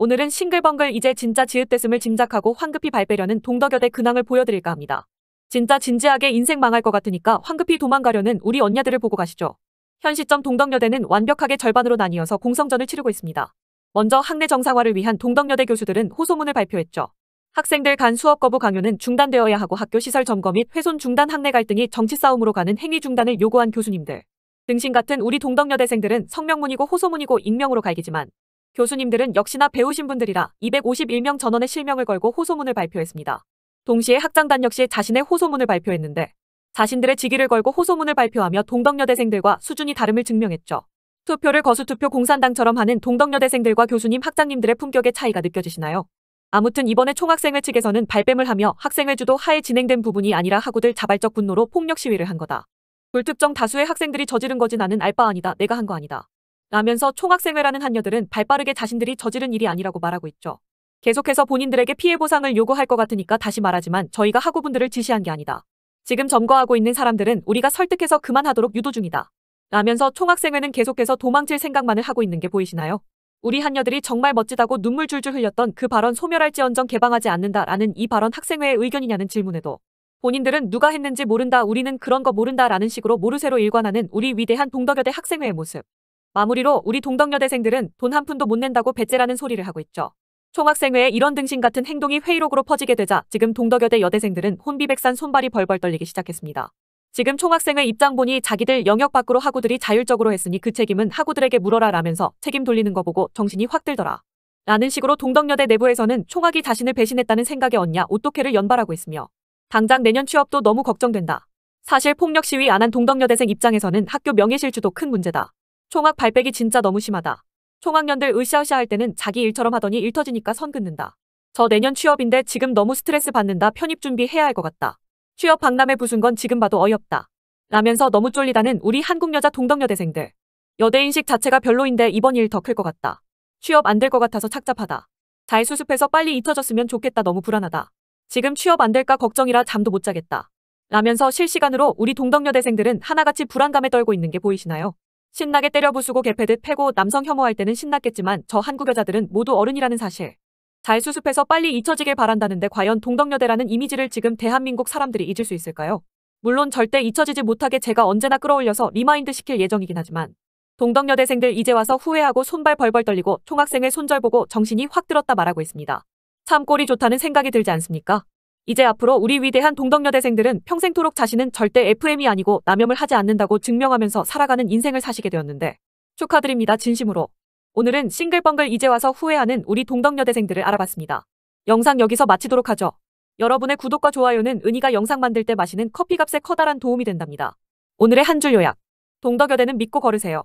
오늘은 싱글벙글 이제 진짜 지읒됐음을 짐작하고 황급히 발빼려는 동덕여대 근황을 보여드릴까 합니다. 진짜 진지하게 인생 망할 것 같으니까 황급히 도망가려는 우리 언냐들을 보고 가시죠. 현 시점 동덕여대는 완벽하게 절반으로 나뉘어서 공성전을 치르고 있습니다. 먼저 학내 정상화를 위한 동덕여대 교수들은 호소문을 발표했죠. 학생들 간 수업 거부 강요는 중단되어야 하고 학교 시설 점거 및 훼손 중단 학내 갈등이 정치 싸움으로 가는 행위 중단을 요구한 교수님들. 등신 같은 우리 동덕여대생들은 성명문이고 호소문이고 익명으로 갈기지만 교수님들은 역시나 배우신 분들이라 251명 전원의 실명을 걸고 호소문을 발표했습니다. 동시에 학장단 역시 자신의 호소문을 발표했는데 자신들의 직위를 걸고 호소문을 발표하며 동덕여대생들과 수준이 다름을 증명했죠. 투표를 거수투표 공산당처럼 하는 동덕여대생들과 교수님 학장님들의 품격의 차이가 느껴지시나요? 아무튼 이번에 총학생회 측에서는 발뺌을 하며 학생회 주도 하에 진행된 부분이 아니라 학우들 자발적 분노로 폭력 시위를 한 거다. 불특정 다수의 학생들이 저지른 거지 나는 알바 아니다. 내가 한 거 아니다. 라면서 총학생회라는 한여들은 발빠르게 자신들이 저지른 일이 아니라고 말하고 있죠. 계속해서 본인들에게 피해 보상을 요구할 것 같으니까 다시 말하지만 저희가 학우분들을 지시한 게 아니다. 지금 점거하고 있는 사람들은 우리가 설득해서 그만하도록 유도 중이다. 라면서 총학생회는 계속해서 도망칠 생각만을 하고 있는 게 보이시나요? 우리 한여들이 정말 멋지다고 눈물 줄줄 흘렸던 그 발언 소멸할지언정 개방하지 않는다라는 이 발언 학생회의 의견이냐는 질문에도 본인들은 누가 했는지 모른다 우리는 그런 거 모른다라는 식으로 모르쇠로 일관하는 우리 위대한 동덕여대 학생회의 모습. 마무리로 우리 동덕여대생들은 돈 한 푼도 못 낸다고 배째라는 소리를 하고 있죠. 총학생회의 이런 등신 같은 행동이 회의록으로 퍼지게 되자 지금 동덕여대 여대생들은 혼비백산 손발이 벌벌 떨리기 시작했습니다. 지금 총학생회 입장 보니 자기들 영역 밖으로 학우들이 자율적으로 했으니 그 책임은 학우들에게 물어라 라면서 책임 돌리는 거 보고 정신이 확 들더라. 라는 식으로 동덕여대 내부에서는 총학이 자신을 배신했다는 생각에 얻냐 오또케를 연발하고 있으며 당장 내년 취업도 너무 걱정된다. 사실 폭력 시위 안 한 동덕여대생 입장에서는 학교 명예실주도 큰 문제다. 총학 발백이 진짜 너무 심하다. 총학년들 으쌰으쌰 할 때는 자기 일처럼 하더니 일 터지니까 선 긋는다. 저 내년 취업인데 지금 너무 스트레스 받는다. 편입 준비해야 할 것 같다. 취업 박람회 부순 건 지금 봐도 어이없다. 라면서 너무 쫄리다는 우리 한국 여자 동덕여대생들. 여대 인식 자체가 별로인데 이번 일 더 클 것 같다. 취업 안 될 것 같아서 착잡하다. 잘 수습해서 빨리 잊혀졌으면 좋겠다. 너무 불안하다. 지금 취업 안 될까 걱정이라 잠도 못 자겠다. 라면서 실시간으로 우리 동덕여대생들은 하나같이 불안감에 떨고 있는 게 보이시나요? 신나게 때려 부수고 개패듯 패고 남성 혐오할 때는 신났겠지만 저 한국 여자들은 모두 어른이라는 사실. 잘 수습해서 빨리 잊혀지길 바란다는데 과연 동덕여대라는 이미지를 지금 대한민국 사람들이 잊을 수 있을까요? 물론 절대 잊혀지지 못하게 제가 언제나 끌어올려서 remind 시킬 예정이긴 하지만 동덕여대생들 이제 와서 후회하고 손발 벌벌 떨리고 총학생의 손절 보고 정신이 확 들었다 말하고 있습니다. 참 꼴이 좋다는 생각이 들지 않습니까? 이제 앞으로 우리 위대한 동덕여대생들은 평생토록 자신은 절대 FM이 아니고 남염을 하지 않는다고 증명하면서 살아가는 인생을 사시게 되었는데 축하드립니다 진심으로. 오늘은 싱글벙글 이제 와서 후회하는 우리 동덕여대생들을 알아봤습니다. 영상 여기서 마치도록 하죠. 여러분의 구독과 좋아요는 은희가 영상 만들 때 마시는 커피값에 커다란 도움이 된답니다. 오늘의 한 줄 요약. 동덕여대는 믿고 걸으세요.